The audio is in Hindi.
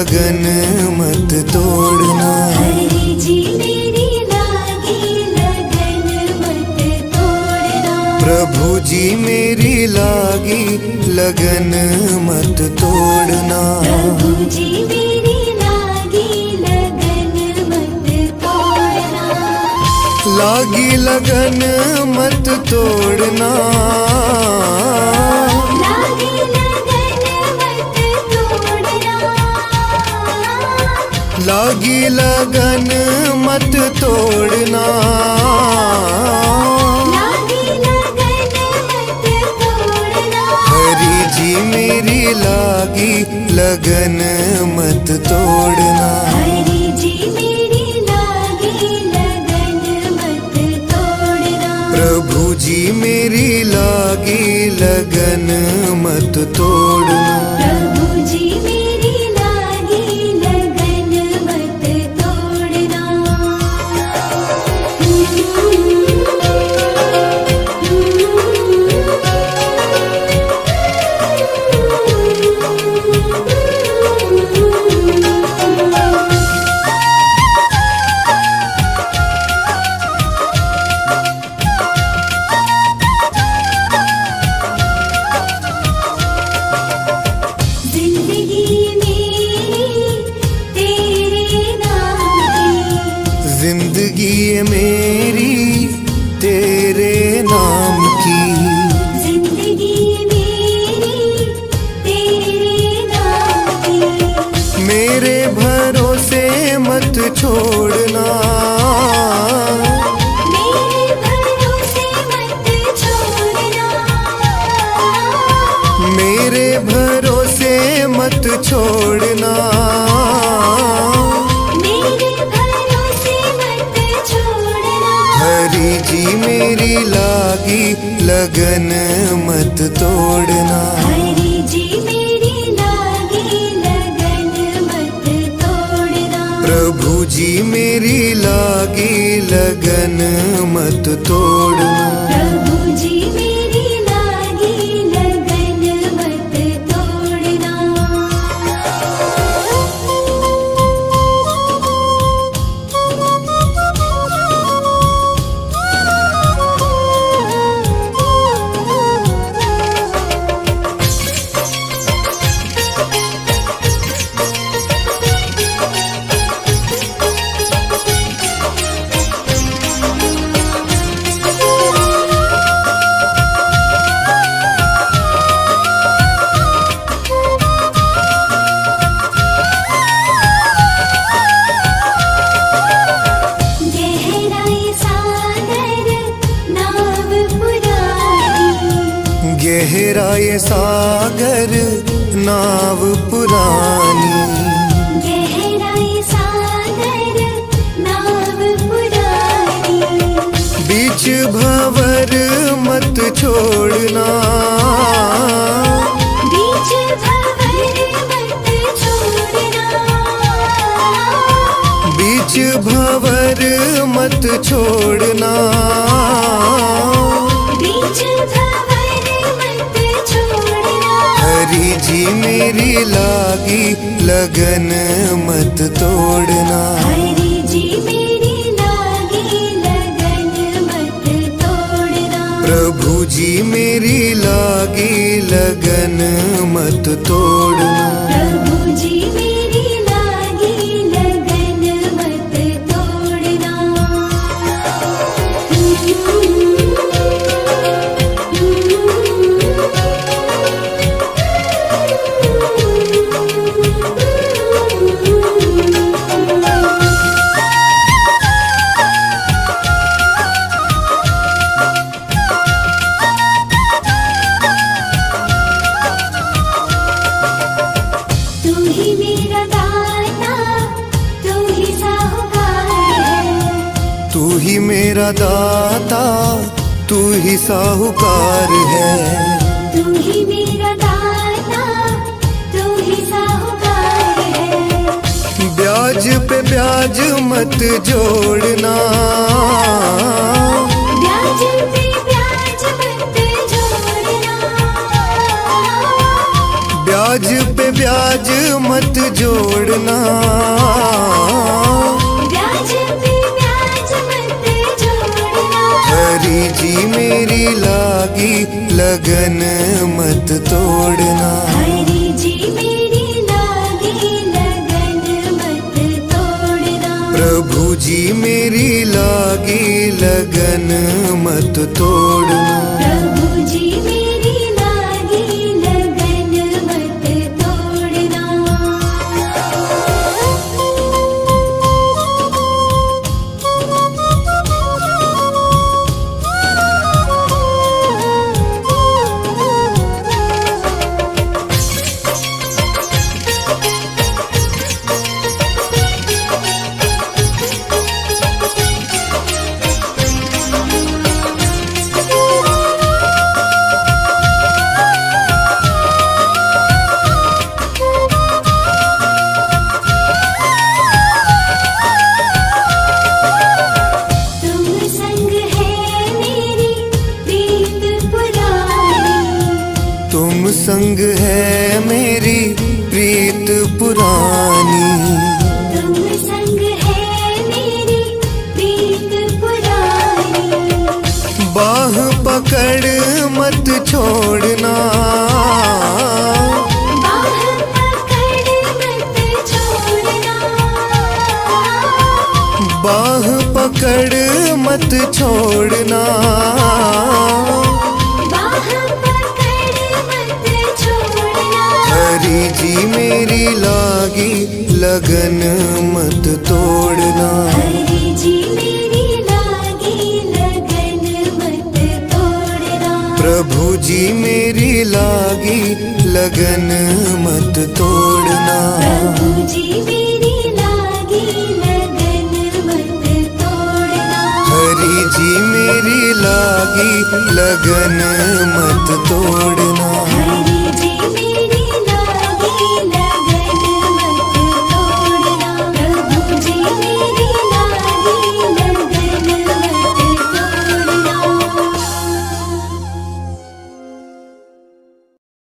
लगन मत तोड़ना। हरि जी मेरी लागी लगन मत तोड़ना। प्रभु जी मेरी लागी लगन मत तोड़ना। प्रभु जी मेरी लागी लगन मत तोड़ना। लागी लगन मत तोड़ना। लगन मत तोड़ना। हरि जी मेरी लागी लगन मत तोड़ना। हरि जी मेरी लागी लगन मत तोड़ना। प्रभु जी मेरी लागी लगन मत तोड़ना। छोड़ना। मेरे भरोसे मत छोड़ना। हरि जी मेरी लागी लगन मत तोड़ना। हरि जी मेरी लागी लगन मत तोड़ना। प्रभु जी मेरी लागी लगन मत तोड़ना। प्रभु जी पुरानी गहरा ये सागर नाव पुरानी। गहराई सागर नाव पुरानी। बीच भंवर मत छोड़ना। बीच भंवर मत छोड़ना। बीच भंवर मत छोड़ना। जी मेरी लागी लगन मत तोड़ना। जी मेरी लागी लगन मत तोड़ना। प्रभु जी मेरी लागी लगन मत तोड़ना। प्रभु जी दाता तू ही साहूकार है। तू ही मेरा दाता तू ही साहूकार है। ब्याज पे ब्याज मत जोड़ना। ब्याज पे ब्याज मत जोड़ना। ब्याज पे ब्याज ब्याज मत जोड़ना। हरी जी मेरी लागी लगन मत तोड़ना। जी मेरी लागी लगन मत तोड़ना। प्रभु जी मेरी लागी लगन मत तोड़ना। संग है मेरी प्रीत पुरानी। संग है मेरी प्रीत पुरानी बाह पकड़ मत छोड़ना। बाह पकड़ मत छोड़ना। जी मेरी लागी लगन मत तोड़ना। जी मेरी लागी लगन मत तोड़ना। प्रभु जी मेरी लागी लगन मत तोड़ना। प्रभु जी मेरी लागी लगन मत तोड़ना। हरी जी मेरी लागी लगन मत तोड़ना। हरी